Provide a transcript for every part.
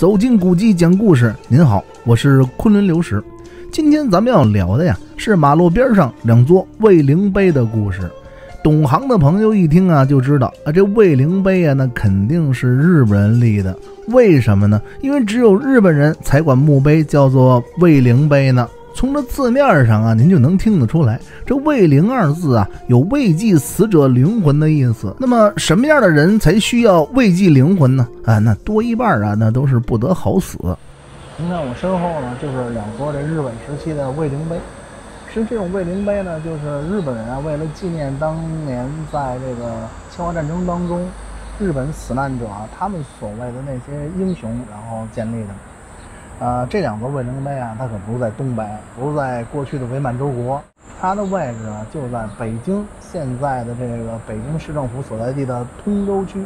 走进古迹讲故事。您好，我是昆仑流石。今天咱们要聊的呀，是马路边上两座卫灵碑的故事。懂行的朋友一听啊，就知道啊，这卫灵碑啊，那肯定是日本人立的。为什么呢？因为只有日本人才管墓碑叫做卫灵碑呢。从这字面上啊，您就能听得出来，这“慰灵”二字啊，有慰藉死者灵魂的意思。那么，什么样的人才需要慰藉灵魂呢？啊，那多一半啊，那都是不得好死。您看我身后呢，就是两座这日本时期的慰灵碑。其实这种慰灵碑呢，就是日本人啊，为了纪念当年在这个侵华战争当中日本死难者啊他们所谓的那些英雄，然后建立的。啊，这两座卫灵碑啊，它可不是在东北，不是在过去的伪满洲国，它的位置啊就在北京现在的这个北京市政府所在地的通州区。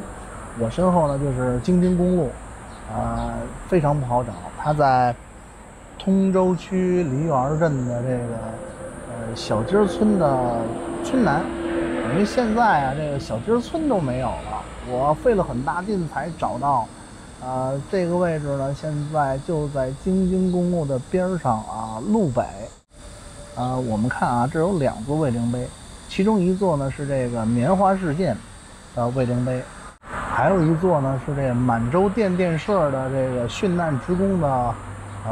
我身后呢就是京津公路，啊，非常不好找。它在通州区梨园镇的这个呃小街村的村南，因为现在啊这个小街村都没有了，我费了很大劲才找到。啊，这个位置呢，现在就在京津公路的边上啊，路北。啊，我们看啊，这有两座卫灵碑，其中一座呢是这个棉花事件的卫灵碑，还有一座呢是这满洲电电社的这个殉难职工的啊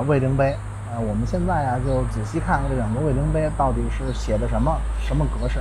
卫灵碑。啊，我们现在啊就仔细看看这两座卫灵碑到底是写的什么什么格式。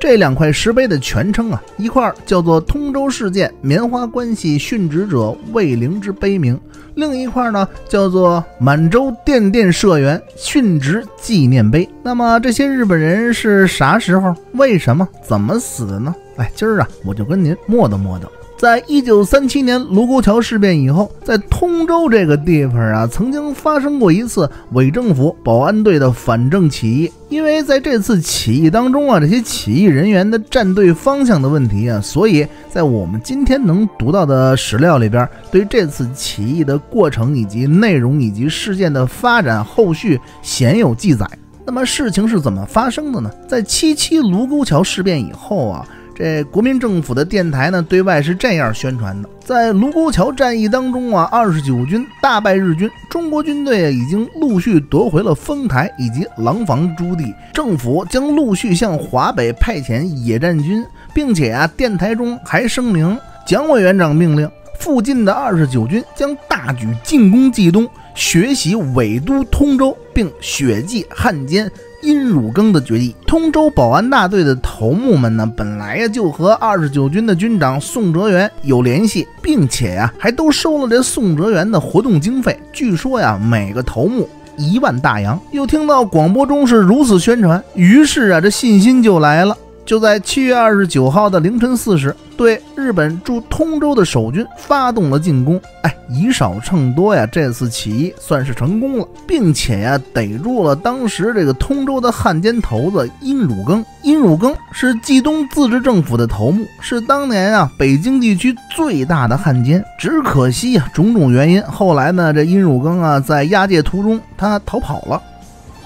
这两块石碑的全称啊，一块叫做“通州事件棉花关系殉职者魏灵之碑铭”，另一块呢叫做“满洲电电社员殉职纪念碑”。那么这些日本人是啥时候、为什么、怎么死的呢？哎，今儿啊，我就跟您磨叨磨叨。在一九三七年卢沟桥事变以后，在通州这个地方啊，曾经发生过一次伪政府保安队的反正起义。因为在这次起义当中啊，这些起义人员的站队方向的问题啊，所以在我们今天能读到的史料里边，对这次起义的过程以及内容以及事件的发展后续鲜有记载。那么事情是怎么发生的呢？在七七卢沟桥事变以后啊。这国民政府的电台呢，对外是这样宣传的：在卢沟桥战役当中啊，二十九军大败日军，中国军队已经陆续夺回了丰台以及廊坊诸地，政府将陆续向华北派遣野战军，并且啊，电台中还声明，蒋委员长命令附近的二十九军将大举进攻冀东，学习伪都通州，并血祭汉奸。殷汝耕的决议，通州保安大队的头目们呢，本来呀就和二十九军的军长宋哲元有联系，并且呀还都收了这宋哲元的活动经费。据说呀，每个头目一万大洋。又听到广播中是如此宣传，于是啊，这信心就来了。就在七月二十九号的凌晨四时，对日本驻通州的守军发动了进攻。哎，以少胜多呀，这次起义算是成功了，并且呀，逮住了当时这个通州的汉奸头子殷汝耕。殷汝耕是冀东自治政府的头目，是当年啊北京地区最大的汉奸。只可惜啊，种种原因，后来呢，这殷汝耕啊，在押解途中他逃跑了。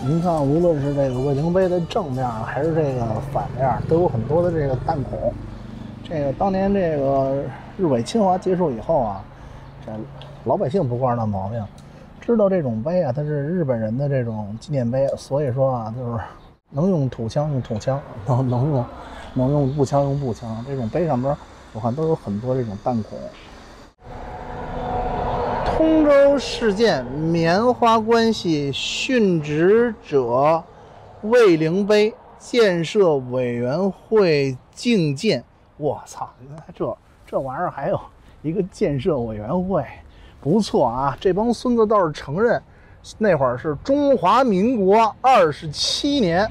您看，无论是这个卫灵碑的正面还是这个反面，都有很多的这个弹孔。这个当年这个日伪侵华结束以后啊，这老百姓不惯那毛病，知道这种碑啊，它是日本人的这种纪念碑，所以说啊，就是能用土枪用土枪，能能用能用步枪用步枪。这种碑上边我看都有很多这种弹孔。通州事件棉花关系殉职者魏灵碑建设委员会敬建。我操！原来这这玩意儿还有一个建设委员会，不错啊！这帮孙子倒是承认，那会儿是中华民国二十七年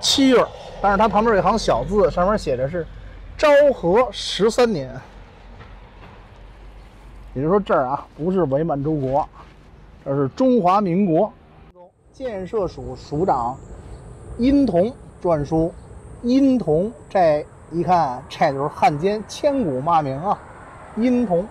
七月，但是它旁边有一行小字，上面写着是昭和十三年。也就是说，这儿啊不是伪满洲国，这是中华民国。建设署署长殷同篆书，殷同这一看，这就是汉奸，千古骂名啊！殷同。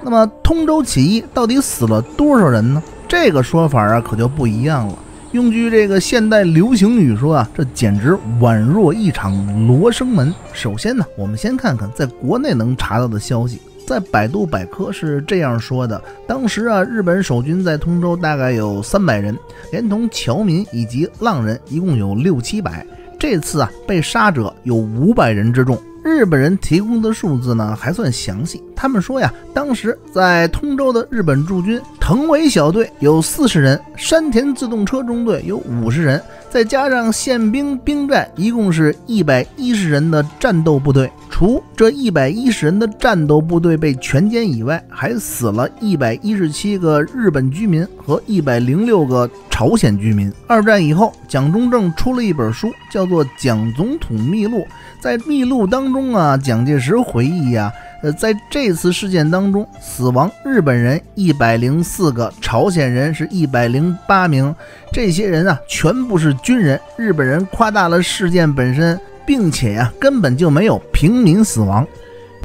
那么，通州起义到底死了多少人呢？这个说法啊，可就不一样了。用句这个现代流行语说啊，这简直宛若一场罗生门。首先呢，我们先看看在国内能查到的消息。在百度百科是这样说的：当时啊，日本守军在通州大概有三百人，连同侨民以及浪人，一共有六七百。这次啊，被杀者有五百人之众。日本人提供的数字呢还算详细，他们说呀，当时在通州的日本驻军藤尾小队有四十人，山田自动车中队有五十人，再加上宪兵兵站，一共是一百一十人的战斗部队。除这一百一十人的战斗部队被全歼以外，还死了一百一十七个日本居民和一百零六个朝鲜居民。二战以后，蒋中正出了一本书，叫做《蒋总统秘录》。在秘录当中啊，蒋介石回忆呀，呃，在这次事件当中，死亡日本人一百零四个，朝鲜人是一百零八名。这些人啊，全部是军人。日本人夸大了事件本身。并且呀，根本就没有平民死亡。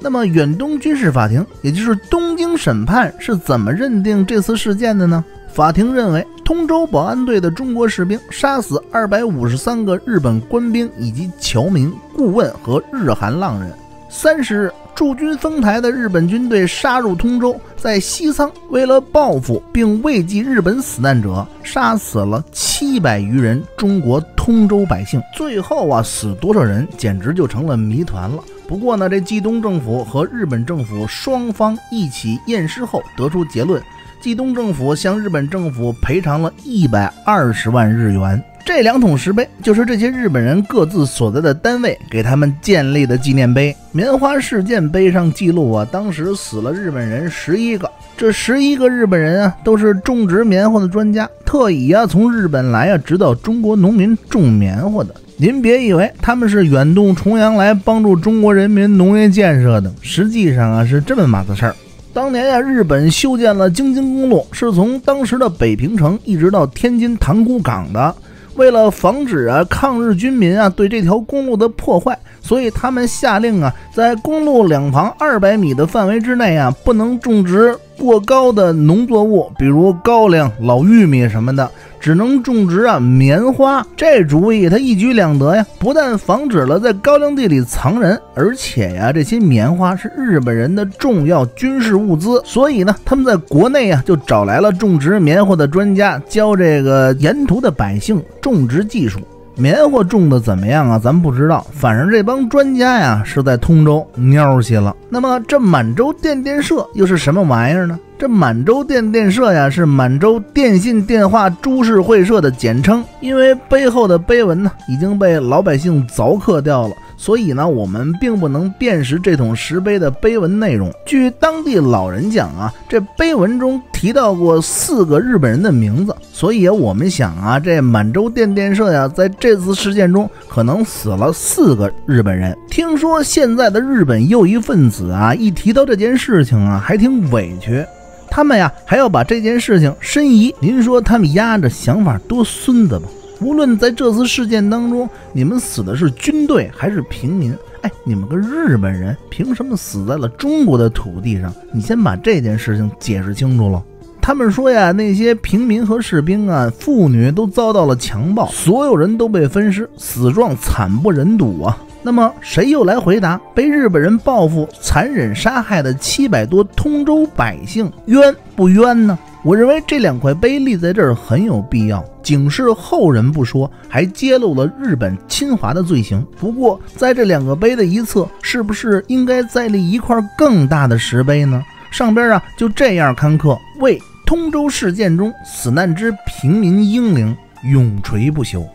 那么，远东军事法庭，也就是东京审判，是怎么认定这次事件的呢？法庭认为，通州保安队的中国士兵杀死二百五十三个日本官兵以及侨民、顾问和日韩浪人。三十日。驻军丰台的日本军队杀入通州，在西仓为了报复并慰藉日本死难者，杀死了七百余人中国通州百姓。最后啊，死多少人简直就成了谜团了。不过呢，这冀东政府和日本政府双方一起验尸后得出结论，冀东政府向日本政府赔偿了一百二十万日元。这两桶石碑就是这些日本人各自所在的单位给他们建立的纪念碑。棉花事件碑上记录啊，当时死了日本人十一个，这十一个日本人啊都是种植棉花的专家，特意啊从日本来啊指导中国农民种棉花的。您别以为他们是远渡重洋来帮助中国人民农业建设的，实际上啊是这么码子事儿。当年呀，日本修建了京津公路，是从当时的北平城一直到天津塘沽港的。为了防止啊抗日军民啊对这条公路的破坏，所以他们下令啊，在公路两旁二百米的范围之内啊，不能种植。过高的农作物，比如高粱、老玉米什么的，只能种植啊棉花。这主意他一举两得呀，不但防止了在高粱地里藏人，而且呀，这些棉花是日本人的重要军事物资，所以呢，他们在国内啊就找来了种植棉花的专家，教这个沿途的百姓种植技术。棉花种的怎么样啊？咱不知道，反正这帮专家呀是在通州尿去了。那么这满洲电电社又是什么玩意儿呢？这满洲电电社呀是满洲电信电话株式会社的简称，因为背后的碑文呢已经被老百姓凿刻掉了。所以呢，我们并不能辨识这桶石碑的碑文内容。据当地老人讲啊，这碑文中提到过四个日本人的名字，所以我们想啊，这满洲电电社呀，在这次事件中可能死了四个日本人。听说现在的日本右翼分子啊，一提到这件事情啊，还挺委屈，他们呀还要把这件事情申遗。您说他们压着想法多孙子吧？无论在这次事件当中，你们死的是军队还是平民，哎，你们个日本人凭什么死在了中国的土地上？你先把这件事情解释清楚了。他们说呀，那些平民和士兵啊，妇女都遭到了强暴，所有人都被分尸，死状惨不忍睹啊。那么谁又来回答被日本人报复、残忍杀害的七百多通州百姓冤不冤呢？我认为这两块碑立在这儿很有必要，警示后人不说，还揭露了日本侵华的罪行。不过，在这两个碑的一侧，是不是应该再立一块更大的石碑呢？上边啊就这样刊刻：为通州事件中死难之平民英灵永垂不朽。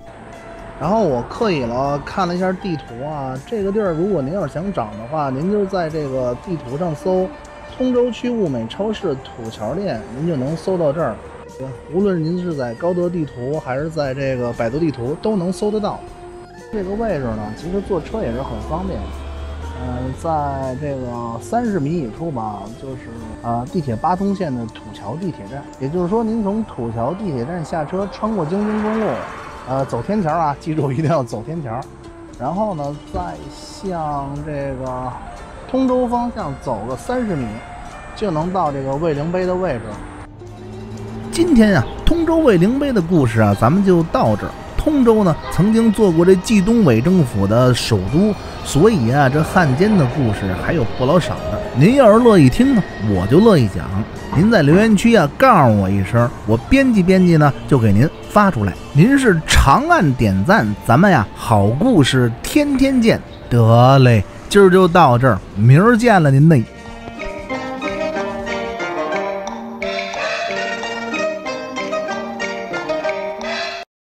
然后我刻意了看了一下地图啊，这个地儿如果您要是想找的话，您就在这个地图上搜。通州区物美超市土桥店，您就能搜到这儿。无论您是在高德地图还是在这个百度地图，都能搜得到。这个位置呢，其实坐车也是很方便。嗯，在这个三十米以处吧，就是啊地铁八通线的土桥地铁站。也就是说，您从土桥地铁站下车，穿过京津公路，呃，走天桥啊，记住一定要走天桥。然后呢，再向这个。通州方向走个三十米，就能到这个卫灵碑的位置。今天啊，通州卫灵碑的故事啊，咱们就到这儿。通州呢，曾经做过这冀东伪政府的首都，所以啊，这汉奸的故事还有不老少的。您要是乐意听呢，我就乐意讲。您在留言区啊告诉我一声，我编辑编辑呢就给您发出来。您是长按点赞，咱们呀好故事天天见。得嘞，今儿就到这儿，明儿见了您嘞。